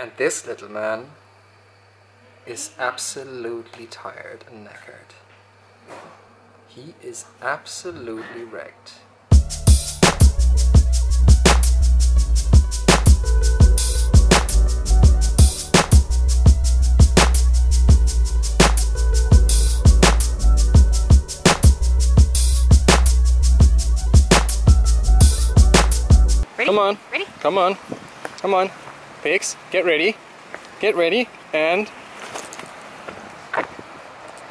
And this little man is absolutely tired and knackered. He is absolutely wrecked. Ready? Come on. Ready? Come on. Come on. Pigs, get ready. Get ready and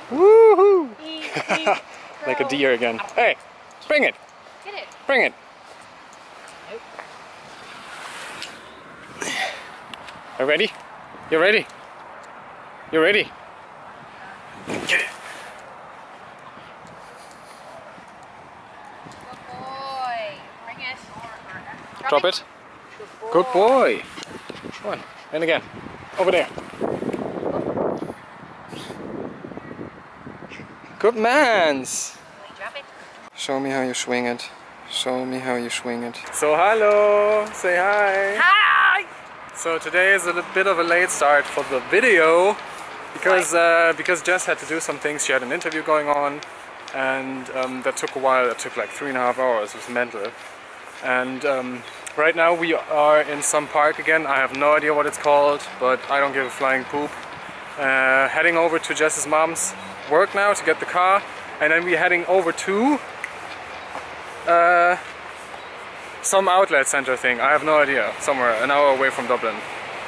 Woohoo! like a deer again. Hey, bring it. Get it. Bring it. Are you ready? You ready? You ready? Get it. Good boy. Bring it. Drop it. Good boy. Come on. And again. Over there. Good mans. Show me how you swing it. Show me how you swing it. So hello. Say hi. Hi! So today is a little bit of a late start for the video because uh, because Jess had to do some things. She had an interview going on, and um, that took a while. That took like three and a half hours. It was mental. And um, right now we are in some park again. I have no idea what it's called, but I don't give a flying poop. Uh, heading over to Jess's mom's work now to get the car, and then we're heading over to uh, some outlet center thing. I have no idea. Somewhere an hour away from Dublin,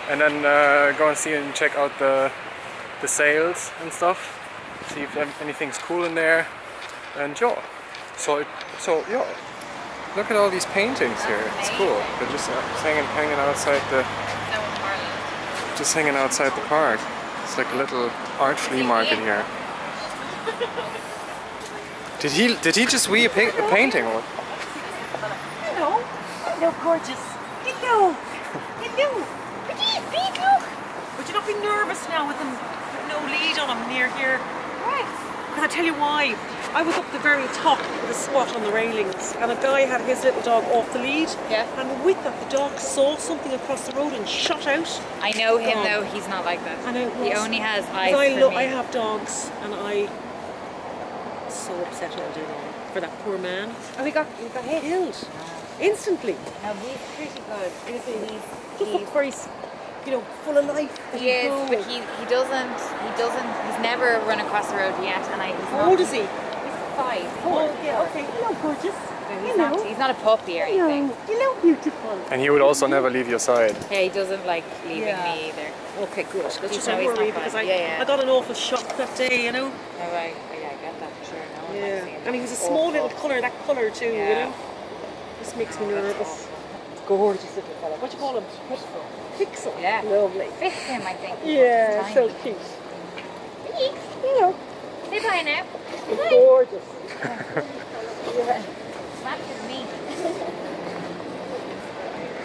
and then uh, go and see and check out the the sales and stuff. See if anything's cool in there, and yeah. So so yeah. Look at all these paintings here. It's cool. They're just uh, hanging hanging outside the just hanging outside the park. It's like a little art flea market here. Did he did he just wee a, pa- a painting or? Hello. Hello, gorgeous. Hello. Hello. Petite, big look. Would you not be nervous now with them with no lead on him near here? Right. Because I tell you why. I was up the very top with a swat on the railings, and a guy had his little dog off the lead. Yeah. And with that, the dog saw something across the road and shot out. I know him Gone. though. He's not like that. I know He only has eyes I, for me. I have dogs, and I so upset all day long for that poor man. Oh, we got we got hit. Killed ah. instantly. No, he's pretty good. He's, he's, looked very, you know, full of life. he is, but he he doesn't he doesn't he's never run across the road yet, and I he's How old is he? He's five. Oh, yeah, okay. Hello, gorgeous. So he's not he's not a puppy or Hello. anything. Hello, beautiful. And he would also never leave your side. Yeah, he doesn't like leaving Yeah. me either. Okay, good. Let's He's just no, not worry because I, Yeah, yeah. I got an awful shock that day, you know. Oh, right. Oh, yeah, I get that for sure. No one likes Yeah. And he was a small Awful. little colour, that colour too, you know. This makes me nervous. Gorgeous little fella. What do you call him? Pixel. Pixel. Yeah. Lovely. Fits him, I think. Yeah, He's so tiny. cute. You know, Say bye now. Gorgeous. Slap his knee.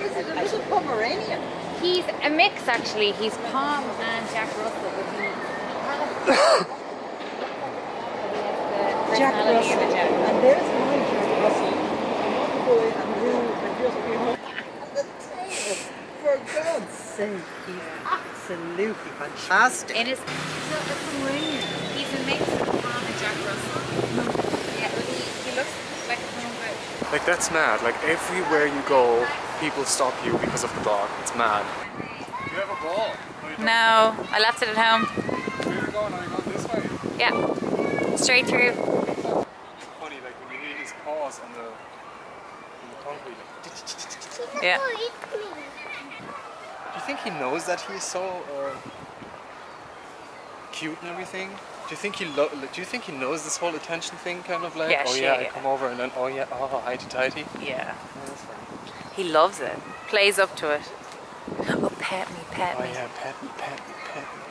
Is it a little Pomeranian? He's a mix, actually. He's Pom and Jack Russell, but he. Jack personality of Russell. Jack. And there's my Jack Russell. One boy and rude and just behind. And. For God's sake, he's absolutely fantastic. In his, he's a mix of Pom and Jack Russell. Yeah, but he, he looks like a home goat. Like that's mad. Like everywhere you go, people stop you because of the dog. It's mad. You have a ball. No, I left it at home. Where are you going? Are you going this way? Yeah, straight through. Funny, like when you hear his paws on the, on the concrete. Like, Yeah. Do you think he knows that he's so uh, cute and everything? Do you think he lo- do you think he knows this whole attention thing kind of like? Yeah, oh sure, yeah, I come over and then oh yeah, oh highty tighty. Yeah. Yeah. He loves it. Plays up to it. Oh, pet me, pet me. Oh yeah, pet me, pet me, pet me.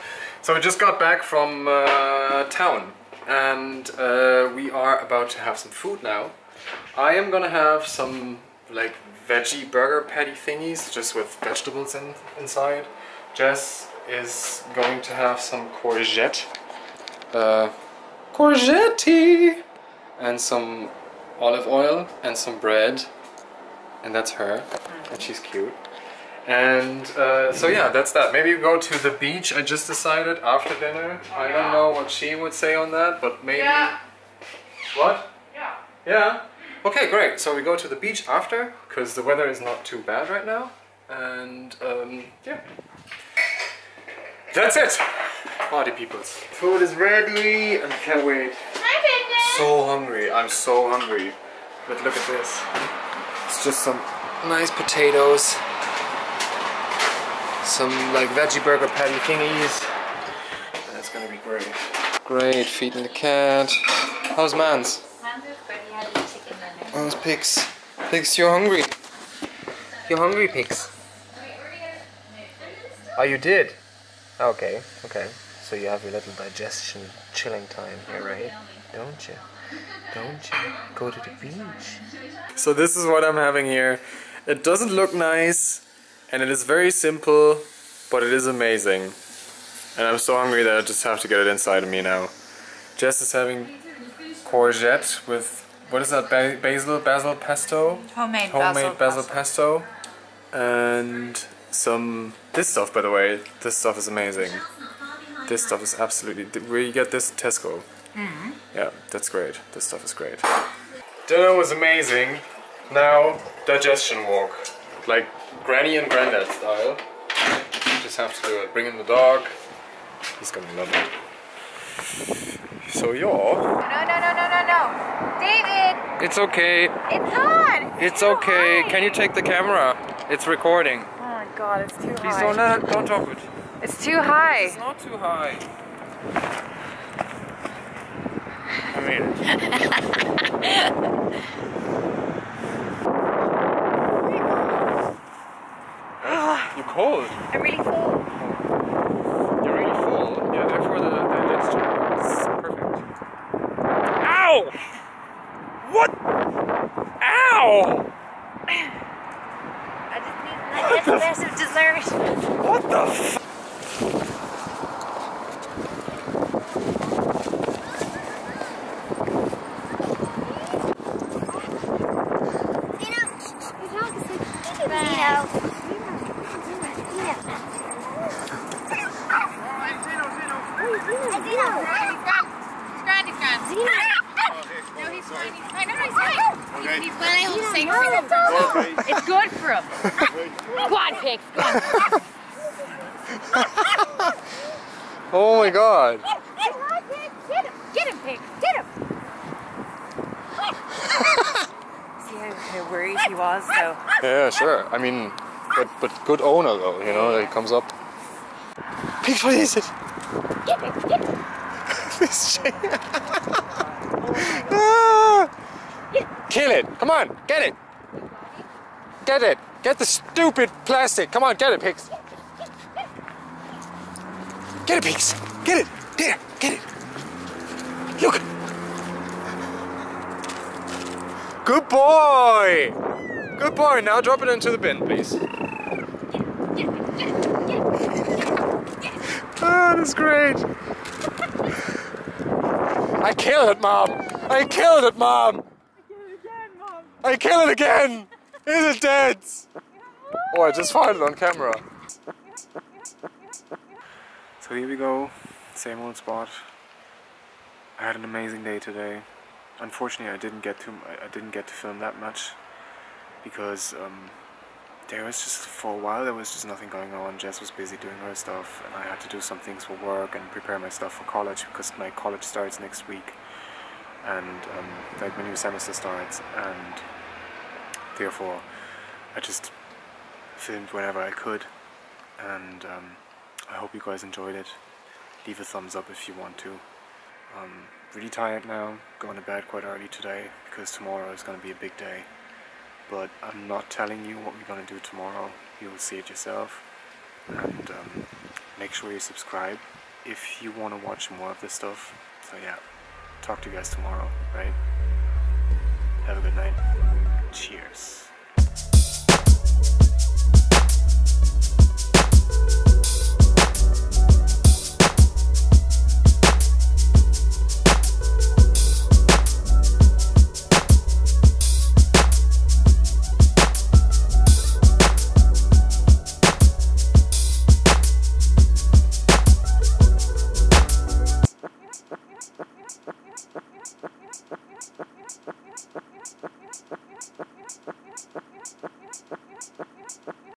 So we just got back from uh, town and uh, we are about to have some food now. I am gonna have some like veggie burger patty thingies just with vegetables in, inside. Jess is going to have some courgette. Uh, courgette! And some olive oil and some bread. And that's her. And she's cute. And uh, so yeah, that's that. Maybe we go to the beach. I just decided after dinner. I don't know what she would say on that, but maybe. Yeah. What? Yeah. Yeah. Okay, great. So we go to the beach after, because the weather is not too bad right now. And um, yeah. That's it. Party peoples. Food is ready and can't wait. Hi, Bender. So hungry. I'm so hungry. But look at this. It's just some nice potatoes. Some like veggie burger patty thingies. That's gonna be great. Great, feeding the cat. How's man's? Man's is good. He had a chicken dinner. Eh? How's pigs? Pigs, you're hungry. You're hungry, pigs. Oh, you did? Okay, okay. So you have your little digestion chilling time here, right? Don't you? Don't you? Go to the beach. So this is what I'm having here. It doesn't look nice, and it is very simple, but it is amazing. And I'm so hungry that I just have to get it inside of me now. Jess is having courgette with, what is that, ba- basil, basil pesto? Homemade, homemade basil, pesto and some this stuff by the way this stuff is amazing this stuff is absolutely where you get this Tesco. Mm-hmm. yeah that's great. This stuff is great. Dinner was amazing. Now digestion walk. Like granny and granddad style. Just have to do it. Bring in the dog. He's gonna love it. So you're No, no, no, no, no, no. David, it's okay. It's on. it's too okay. high. can you take the camera? It's recording. Oh my god, it's too Please high. don't let it, don't drop it. It's too high. It's not too high. I made it. You're cold. I'm really full. You're really full. Yeah, therefore the digestion is perfect. Ow! What? Ow! I just need a little bit of dessert. What the f- Grand, he's grand. No, he's fine. He's fine. No, no, he's fine. He's, he's well able to sing. sing It's good for him. Go on, pigs. Go on. Oh my god. Get him. Get him, pig. Get him. See how, how worried he was, so. Yeah, sure. I mean, but but good owner though, you know, that comes up. Pig, what is it? Get him. Get him. This chain. Oh Kill it! Come on, get it! Get it! Get the stupid plastic! Come on, get it, pigs! Get it, pigs! Get it! There! Get it! Look! Good boy! Good boy! Now drop it into the bin, please. Ah, that's great! I killed it, Mom! I killed it, Mom! I killed it again! Is it dead? Oh, I just fired it on camera. So here we go, same old spot. I had an amazing day today. Unfortunately, I didn't get to I- didn't get to film that much because um, there was just for a while there was just nothing going on. Jess was busy doing her stuff, and I had to do some things for work and prepare my stuff for college because my college starts next week, and um, like my new semester starts, and therefore I just filmed whenever I could, and um, I hope you guys enjoyed it. Leave a thumbs up if you want to. I'm really tired now, going to bed quite early today because tomorrow is going to be a big day. But I'm not telling you what we're going to do tomorrow. You will see it yourself. And um, make sure you subscribe if you want to watch more of this stuff. So yeah, talk to you guys tomorrow, right? Have a good night. Cheers.